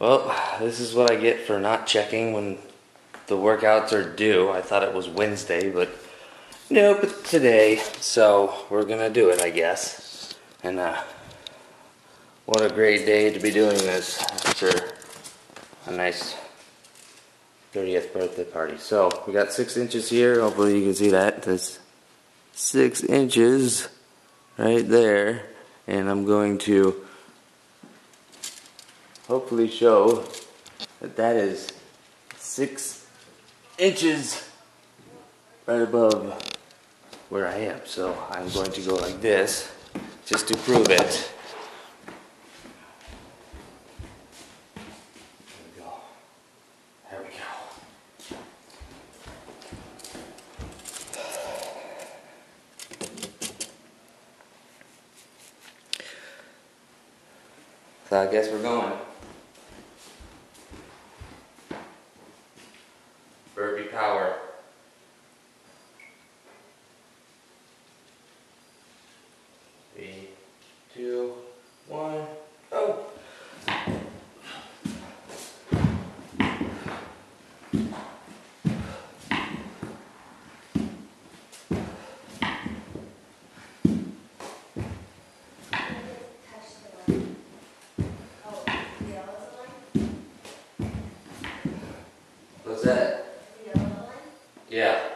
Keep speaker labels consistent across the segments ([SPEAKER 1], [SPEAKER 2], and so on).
[SPEAKER 1] Well, this is what I get for not checking when the workouts are due. I thought it was Wednesday, but nope, it's today. So we're gonna do it, I guess. And uh, what a great day to be doing this after a nice 30th birthday party. So we got six inches here. Hopefully you can see that. That's six inches right there. And I'm going to hopefully show that that is six inches right above where I am. So I'm going to go like this just to prove it. So I guess we're going. Power. Three, two, one, go. What's that? Yeah.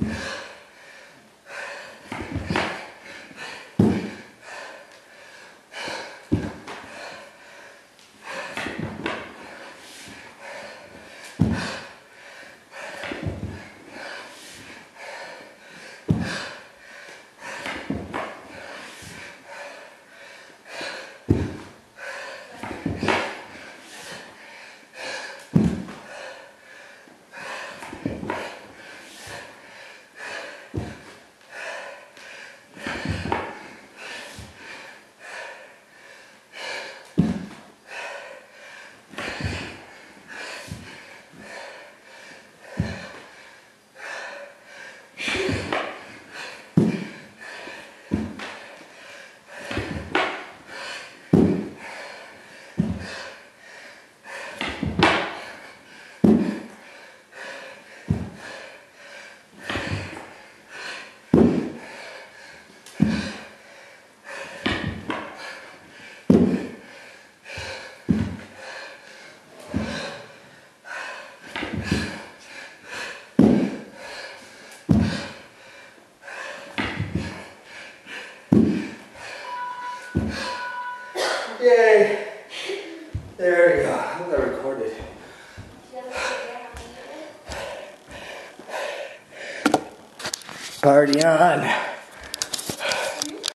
[SPEAKER 1] Yeah. Yay! There we go. I hope that recorded. Party on.